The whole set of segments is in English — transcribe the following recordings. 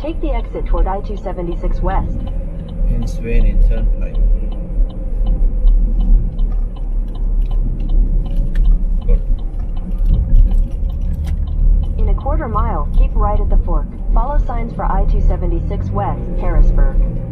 Take the exit toward I-276 West. Pennsylvania Turnpike. Good. In a quarter mile, keep right at the fork. Follow signs for I-276 West, Harrisburg.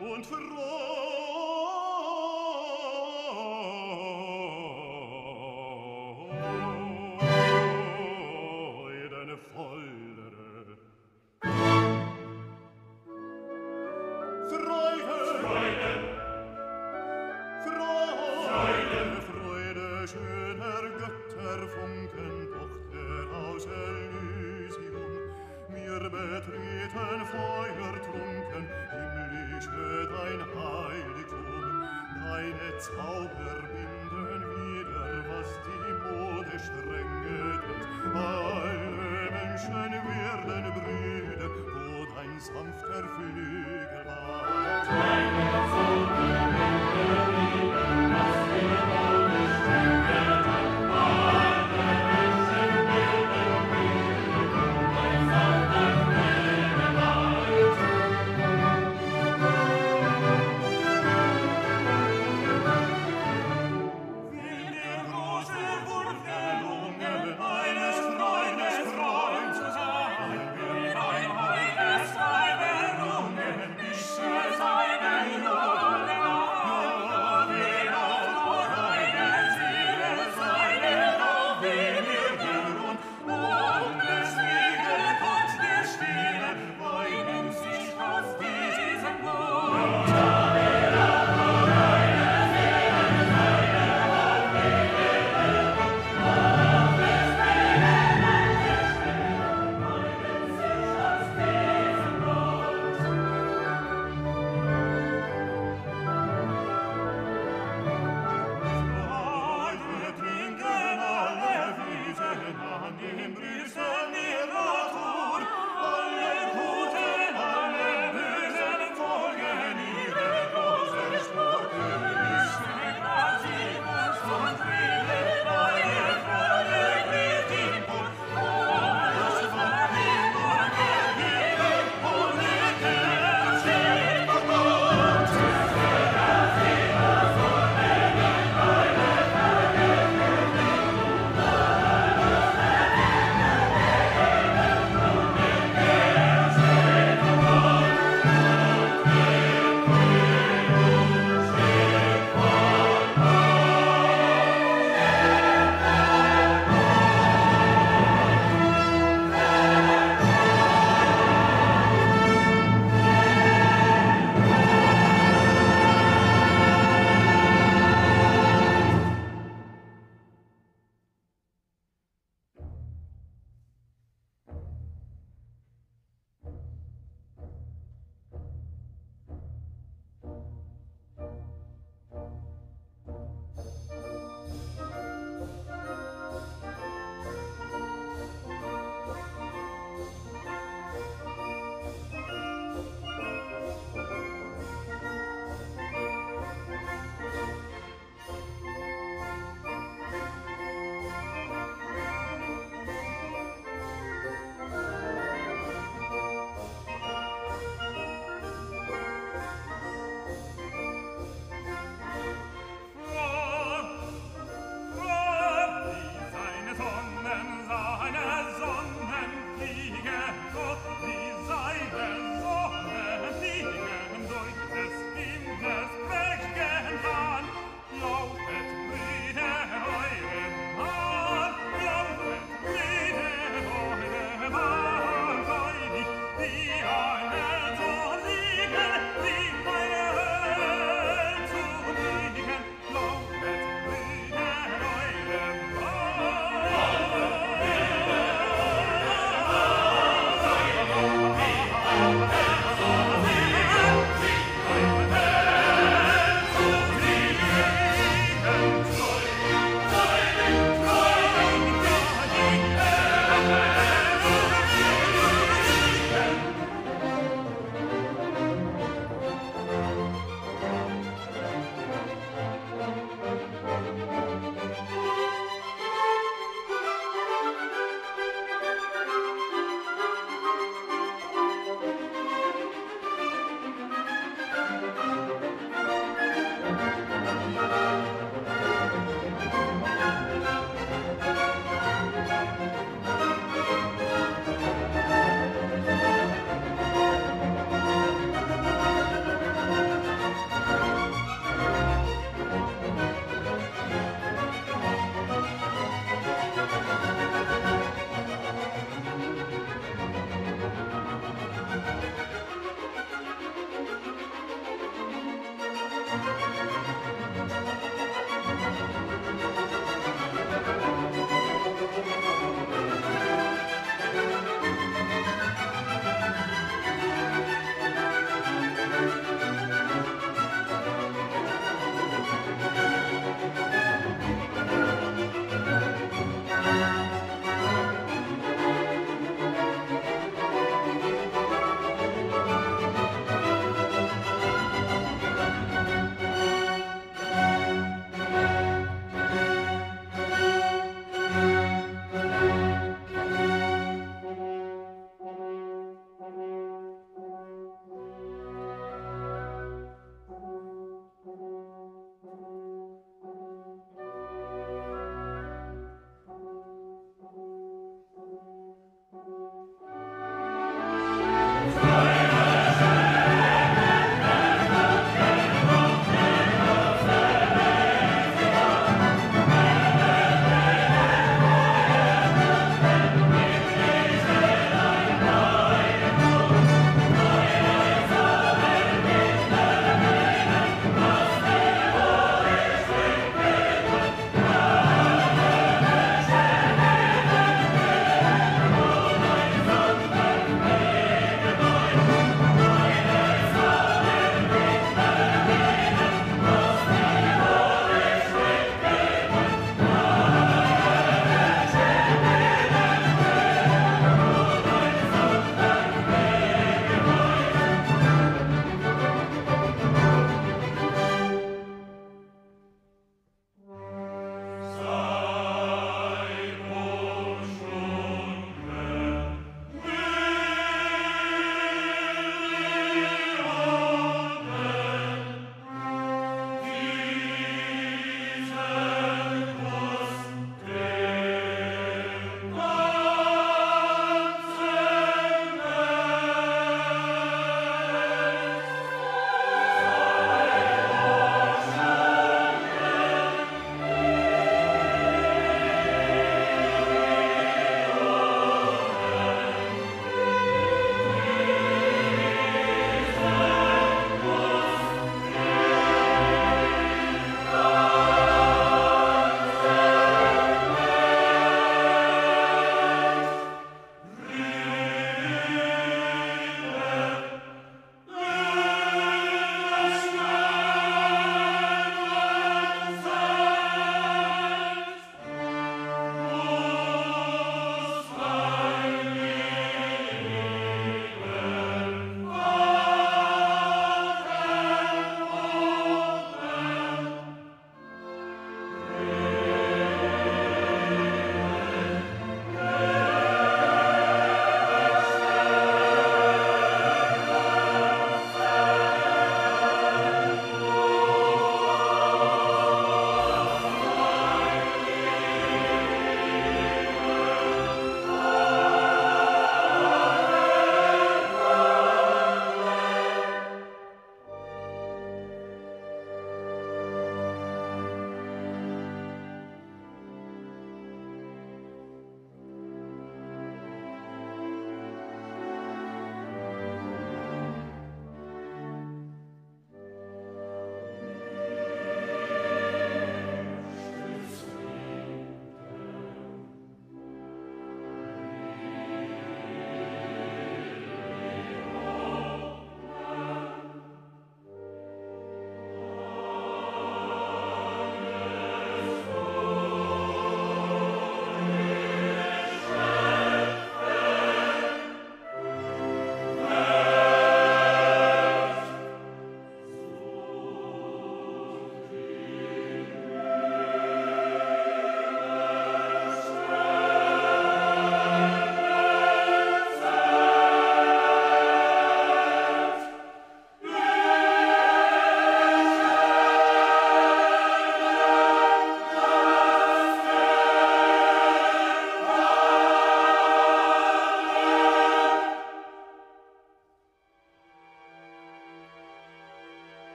Und froh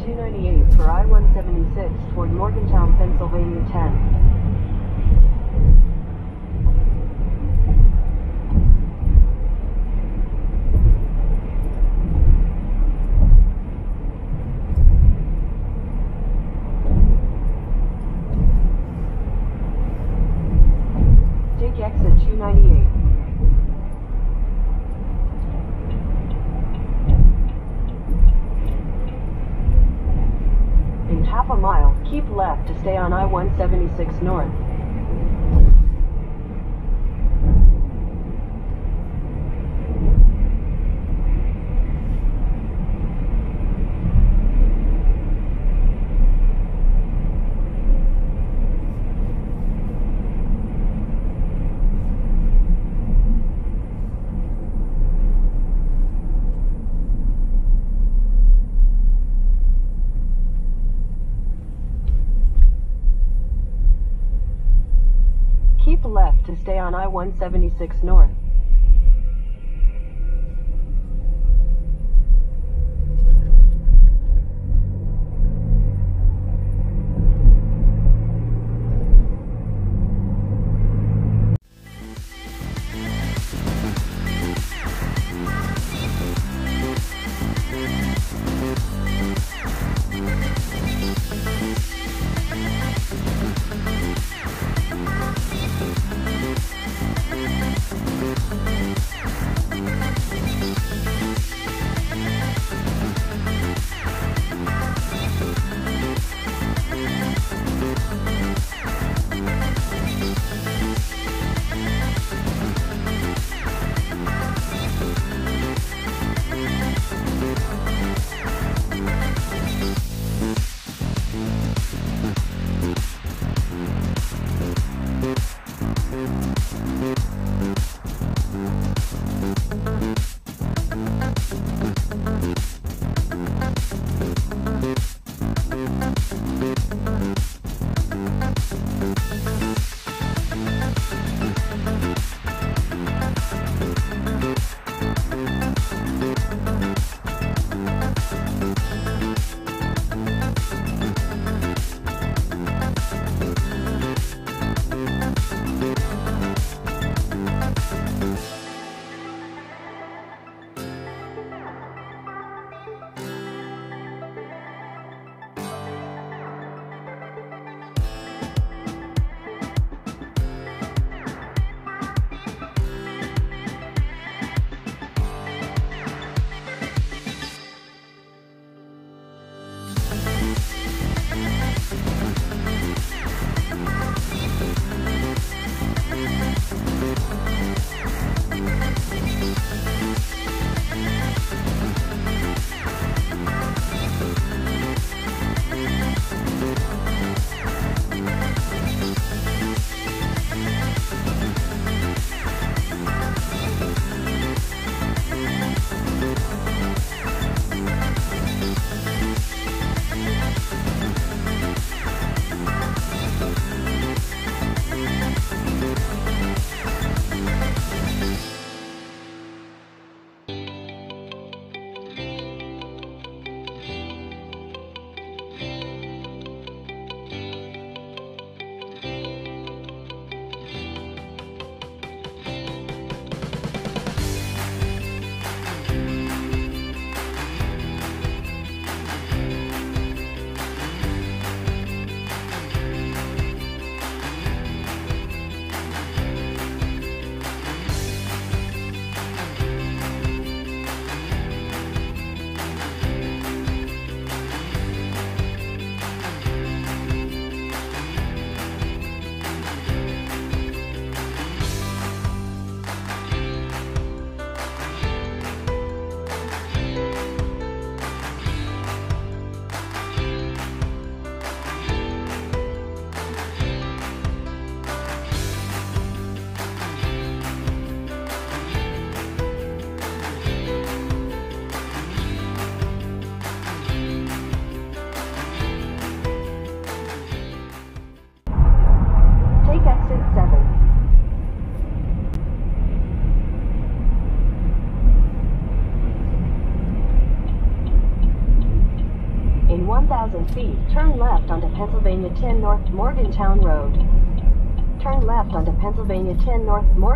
take exit 298 for I-176 toward Morgantown, Pennsylvania 10. Take exit 298. In half a mile, keep left to stay on I-176 North. 176 North.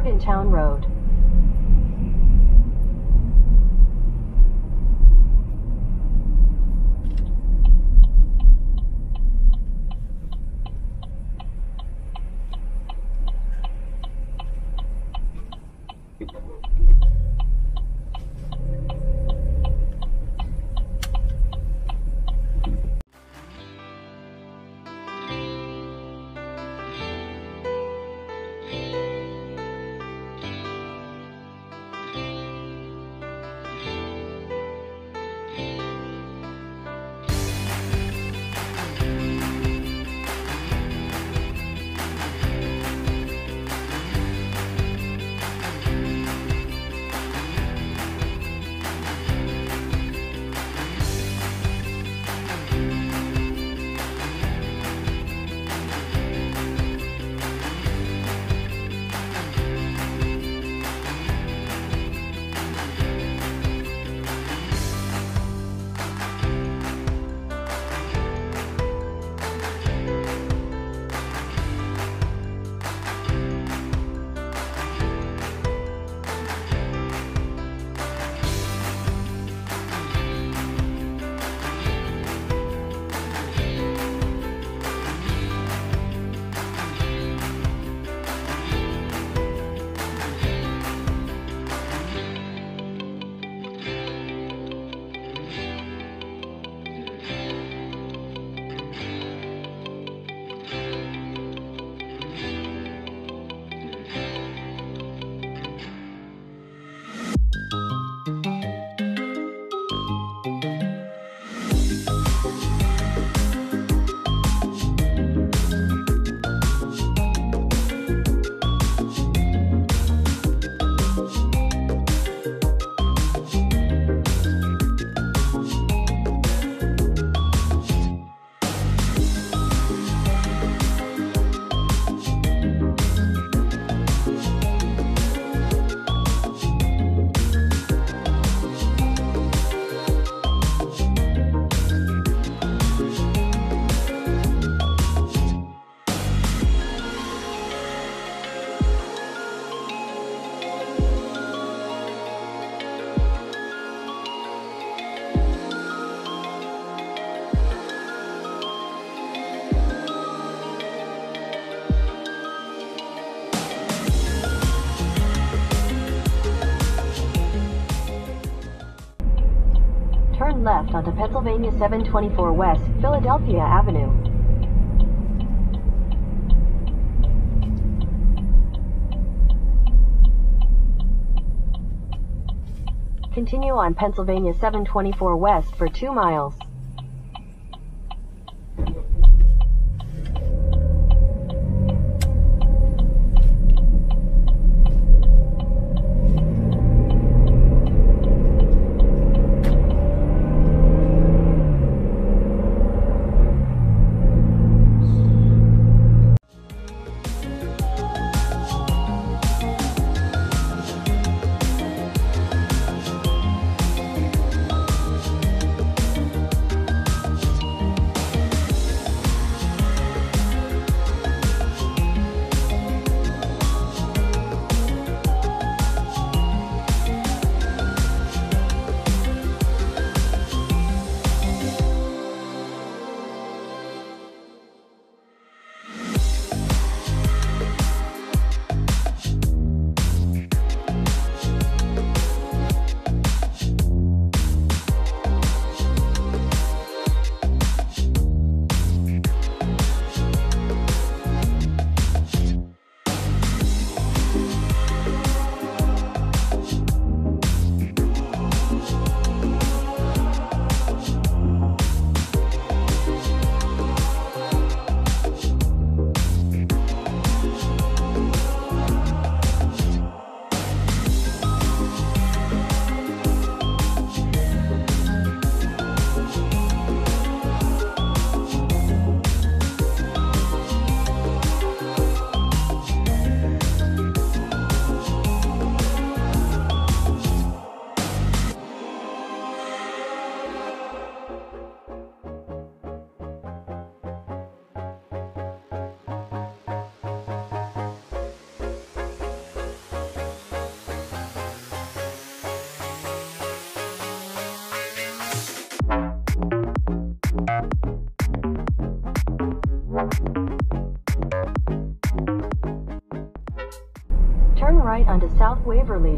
Morgantown Road. Onto Pennsylvania 724 West, Philadelphia Avenue. Continue on Pennsylvania 724 West for 2 miles.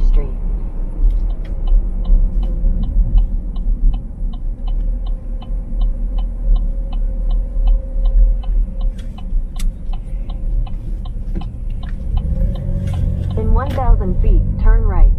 Street. In 1,000 feet, turn right.